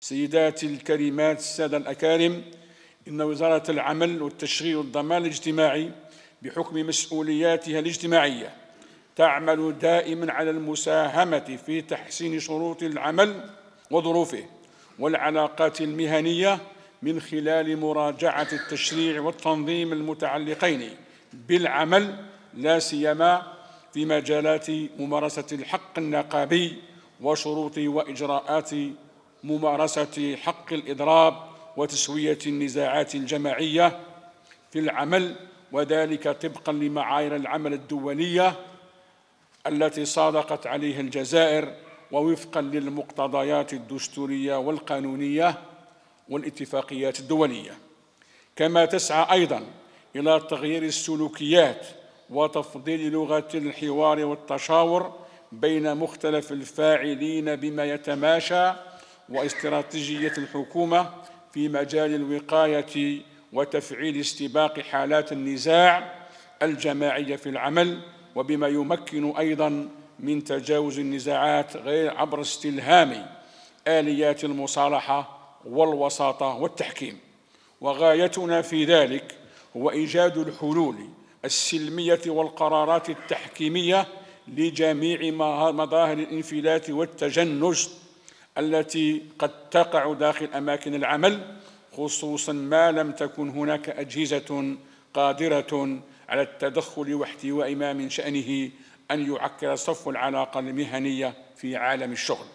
سيداتي الكريمات السادة الأكارم إن وزارة العمل والتشغيل والضمان الاجتماعي بحكم مسؤولياتها الاجتماعية تعمل دائما على المساهمة في تحسين شروط العمل وظروفه والعلاقات المهنية من خلال مراجعة التشريع والتنظيم المتعلقين بالعمل لا سيما في مجالات ممارسة الحق النقابي وشروط وإجراءات ممارسة حق الإضراب وتسوية النزاعات الجماعية في العمل وذلك طبقا لمعايير العمل الدولية التي صادقت عليها الجزائر ووفقا للمقتضيات الدستورية والقانونية والاتفاقيات الدولية. كما تسعى أيضا إلى تغيير السلوكيات وتفضيل لغة الحوار والتشاور بين مختلف الفاعلين بما يتماشى واستراتيجية الحكومة في مجال الوقاية وتفعيل استباق حالات النزاع الجماعية في العمل وبما يمكن أيضا من تجاوز النزاعات غير عبر استلهام آليات المصالحة والوساطة والتحكيم. وغايتنا في ذلك هو إيجاد الحلول السلمية والقرارات التحكيمية لجميع مظاهر الانفلات والتجنس التي قد تقع داخل أماكن العمل خصوصا ما لم تكن هناك أجهزة قادرة على التدخل واحتواء ما من شأنه أن يعكر صف العلاقة المهنية في عالم الشغل.